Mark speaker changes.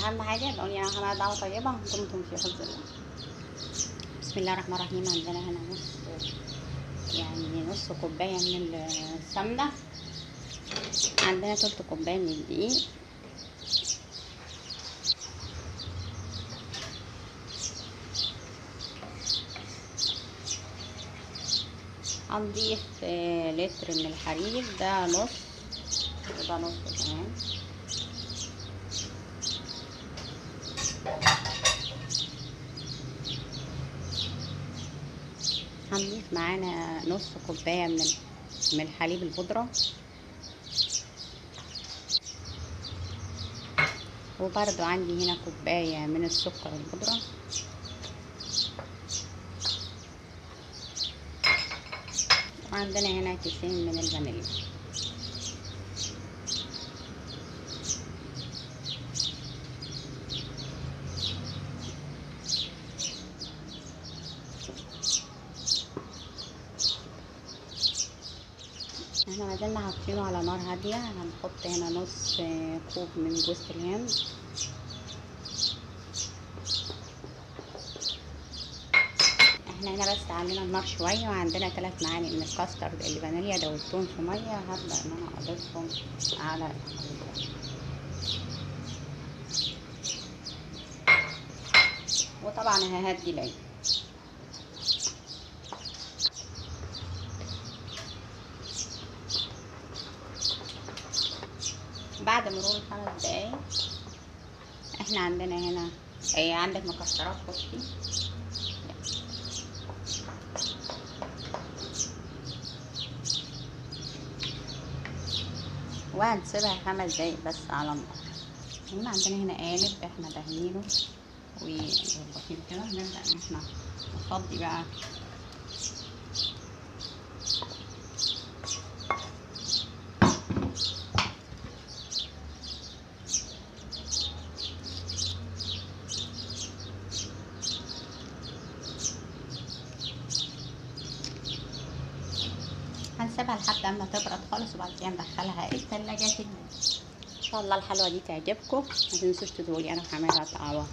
Speaker 1: حاجة لو يا جماعة دعوة طيبة دمتم في حفظ بسم الله الرحمن الرحيم. عندنا هنا نص يعني نص كوباية من السمنة. عندنا تلت كوباية من الدقيق. هنضيف آه، لتر من الحليب ده نص. وده نص كمان. هنضيف معانا نص كوباية من من الحليب البودرة. وبرضو عندي هنا كوباية من السكر البودرة. وعندنا هنا كيسين من الفانيليا. إحنا ما زلنا حاطينه على نار هادية هنحط هنا نص كوب من جوز الهند إحنا هنا بس عاملين النار شوية وعندنا ثلاث معالق من الكاسترد الفانيليا دوبتهم في مية. هبدأ إن أنا اضيفهم على وطبعا ههدي العين. بعد مرور الخمس دقايق إحنا عندنا هنا إيه عندك مكسرات حطي وهنسيبها خمس دقايق بس على النار هنا عندنا هنا قالب إحنا دهنينه وظبطين كده نبدأ إن إحنا نفضي بقى هنسيبها لحد اما تبرد خالص وبعد كده ندخلها التلاجة تجمد ان شاء الله الحلوة دي تعجبكم ما تنسوش تدعولي أنا وحماتي على الطعام